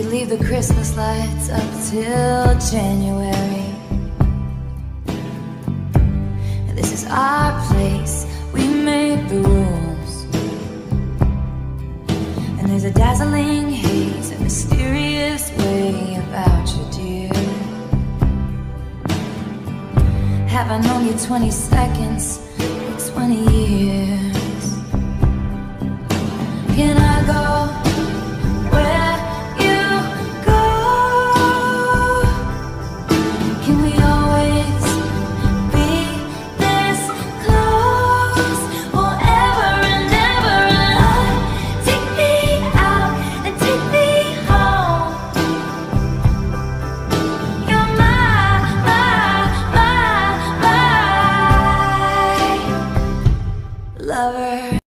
the Christmas lights up till January. This is our place, we make the rules. And there's a dazzling haze, a mysterious way about you, dear. Have I known you 20 seconds? lover.